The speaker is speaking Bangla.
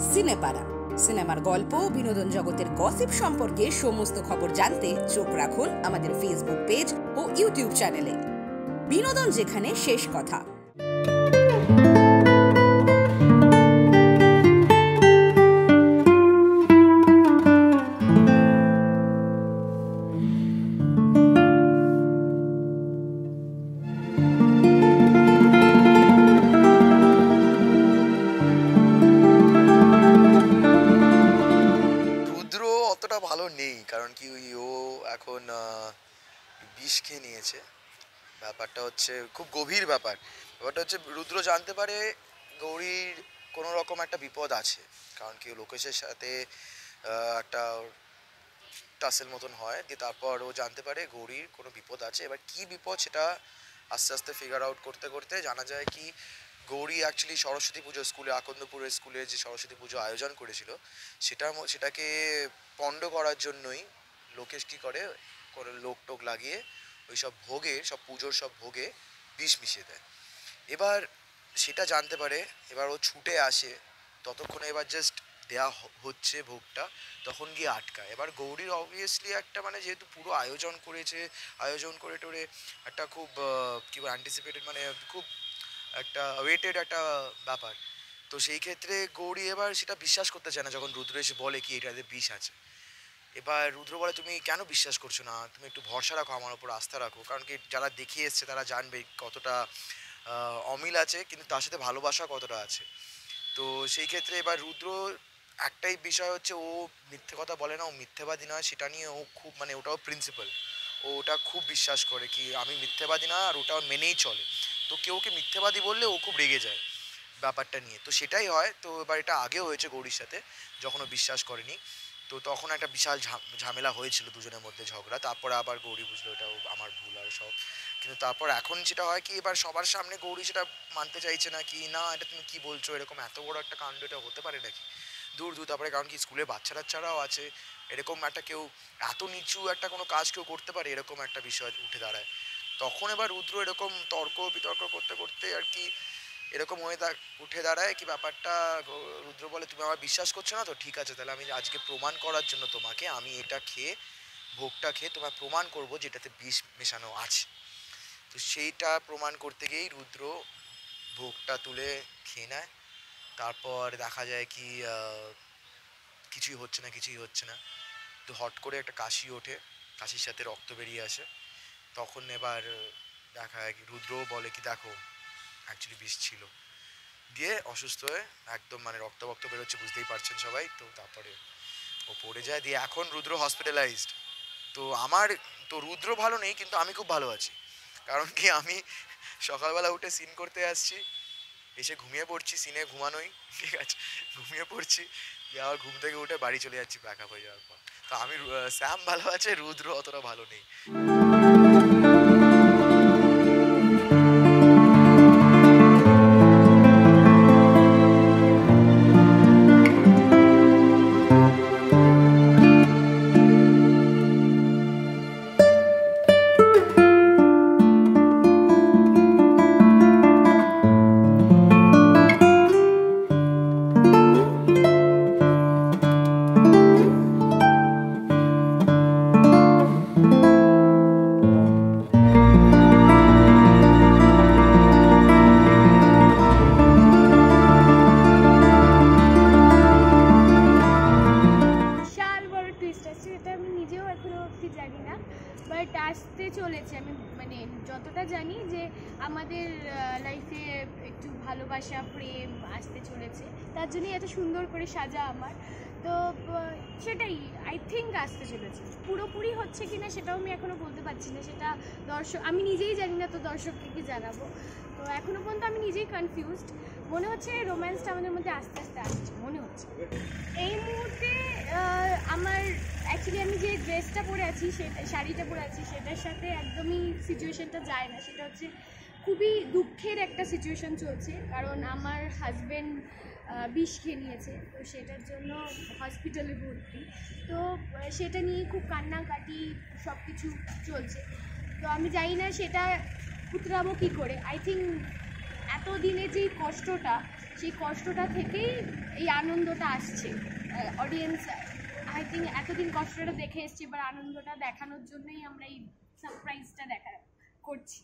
সিনেপাড়া। সিনেমার গল্প, বিনোদন জগতের গসিপ সম্পর্কে সমস্ত খবর জানতে চোখ রাখুন আমাদের ফেসবুক পেজ ও ইউটিউব চ্যানেলে বিনোদন যেখানে শেষ কথা। এখন বিষ খেয়ে নিয়েছে। ব্যাপারটা হচ্ছে খুব গভীর ব্যাপার। ব্যাপারটা হচ্ছে রুদ্র জানতে পারে গৌরীর কোনো রকম একটা বিপদ আছে, কারণ কি লোকেশের সাথে একটা টাসেল মতন হয়, দিয়ে তারপর ও জানতে পারে গৌরীর কোনো বিপদ আছে। এবার কি বিপদ সেটা আস্তে আস্তে ফিগার আউট করতে করতে জানা যায় কি গৌরী অ্যাকচুয়ালি সরস্বতী পুজো স্কুলে, আকন্দপুরের স্কুলে যে সরস্বতী পুজো আয়োজন করেছিল, সেটার ম- সেটাকে পণ্ড করার জন্যই লোকেশ কী করে? লোক টোক লাগিয়ে ওই সব ভোগে, সব পুজোর সব ভোগে বিষ মিশিয়ে দেয়। এবার সেটা জানতে পারে, এবার ও ছুটে আসে। ততক্ষণে এবার জাস্ট দেয়া হচ্ছে ভোগটা, তখন গিয়ে আটকায়। এবার গৌরীর অবভিয়াসলি একটা মানে যেহেতু পুরো আয়োজন করেছে, আয়োজন করে টোরে একটা খুব কি বল অ্যান্টিসিপেটেড মানে খুব একটা ওয়েটেড একটা ব্যাপার। তো সেই ক্ষেত্রে গৌরী এবার সেটা বিশ্বাস করতে চায় না, যখন রুদ্র এসে বলে কি এটাতে বিষ আছে। এবার রুদ্র বলে, তুমি কেন বিশ্বাস করছ না? তুমি একটু ভরসা রাখো, আমার উপর আস্থা রাখো। কারণ কি, যারা দেখিয়ে এসছে, তারা জানবে কতটা অমিল আছে, কিন্তু তার সাথে ভালোবাসা কতটা আছে। তো সেই ক্ষেত্রে এবার রুদ্র একটাই বিষয় হচ্ছে, ও মিথ্যে কথা বলে না, ও মিথ্যেবাদী নয়। সেটা নিয়ে ও খুব মানে ওটাও প্রিন্সিপাল ও ওটা খুব বিশ্বাস করে কি, আমি মিথ্যেবাদী না, আর ওটা মেনেই চলে। তো কেউ ওকে মিথ্যেবাদী বললে, ও খুব রেগে যায় ব্যাপারটা নিয়ে। তো সেটাই হয়। তো এবার এটা আগেও হয়েছে গৌরীর সাথে, যখন ও বিশ্বাস করেনি। তো তখন একটা বিশাল ঝামেলা হয়েছিল দুজনের মধ্যে ঝগড়া। তারপরে আবার গৌরী বুঝলো এটাও আমার ভুল আর সব। কিন্তু তারপর এখন যেটা হয় কি, এবার সবার সামনে গৌরী সেটা মানতে চাইছে না কি, না, এটা তুমি কি বলছো? এরকম এত বড় একটা কাণ্ড, এটা হতে পারে নাকি? দূর দূর। তারপরে কারণ কি, স্কুলে বাচ্চা টাচ্চারাও আছে। এরকম একটা কেউ, এত নিচু একটা কোনো কাজ কেউ করতে পারে, এরকম একটা বিষয় উঠে দাঁড়ায়। তখন এবার রুদ্র এরকম তর্ক বিতর্ক করতে করতে আর কি এরকম হয়ে উঠে দাঁড়ায় কি ব্যাপারটা রুদ্র বলে, তুমি আমার বিশ্বাস করছ না? তো ঠিক আছে, তাহলে আমি আজকে প্রমাণ করার জন্য তোমাকে, আমি এটা খেয়ে, ভোগটা খেয়ে তোমার প্রমাণ করব যেটাতে বিষ মেশানো আছে। তো সেইটা প্রমাণ করতে গিয়েই রুদ্র ভোগটা তুলে খেয়ে নেয়। তারপর দেখা যায় কি কিছুই হচ্ছে না, কিছুই হচ্ছে না। তো হট করে একটা কাশি ওঠে, কাশির সাথে রক্ত বেরিয়ে আসে। তখন এবার দেখা যায় কি, রুদ্রও বলে কি, দেখো অ্যাকচুয়ালি বিষ ছিল। দিয়ে অসুস্থ হয়ে একদম মানে রক্ত বক্ত বেরোচ্ছে বুঝতেই পারছেন সবাই। তো তারপরে ও পড়ে যায়। দিয়ে এখন রুদ্র হসপিটালাইজড তো আমার, তো রুদ্র ভালো নেই, কিন্তু আমি খুব ভালো আছি। কারণ কি, আমি সকালবেলা উঠে সিন করতে আসছি, এসে ঘুমিয়ে পড়ছি সিনে ঘুমানোই। ঠিক আছে, ঘুমিয়ে পড়ছি। দিয়ে আবার ঘুম থেকে উঠে বাড়ি চলে যাচ্ছি প্যাক আপ হয়ে যাওয়ার পর। তো আমি স্যাম ভালো আছে, রুদ্র অতটা ভালো নেই। যতটা জানি যে আমাদের লাইফে একটু ভালোবাসা, প্রেম আসতে চলেছে। তার জন্যই এত সুন্দর করে সাজা আমার। তো সেটাই আই থিঙ্ক আসতে চলেছে। পুরোপুরি হচ্ছে কিনা সেটাও আমি এখনও বলতে পারছি না। সেটা দর্শক, আমি নিজেই জানি না তো দর্শককে কি জানাব। তো এখনও পর্যন্ত আমি নিজেই কনফিউজড মনে হচ্ছে রোম্যান্সটা আমাদের মধ্যে আস্তে আস্তে আসছে, মনে হচ্ছে। এই মুহূর্তে আমার অ্যাকচুয়ালি আমি যে ড্রেসটা পরে আছি সেটা শাড়িটা পরে আছি, সেটার সাথে একদমই সিচুয়েশনটা যায় না। সেটা হচ্ছে খুবই দুঃখের একটা সিচুয়েশন চলছে, কারণ আমার হাজব্যান্ড বিষ খেয়ে নিয়েছে তো সেটার জন্য হসপিটালে ভর্তি। তো সেটা নিয়ে খুব কান্নাকাটি সব কিছু চলছে। তো আমি জানি না সেটা উতরাবো কী করে। আই থিঙ্ক এত দিনে যে কষ্টটা, সেই কষ্টটা থেকেই এই আনন্দটা আসছে অডিয়েন্স আই থিঙ্ক এতদিন কষ্টটা দেখে এসছে, এবার আনন্দটা দেখানোর জন্যই আমরা এই সারপ্রাইজটা দেখা করছি।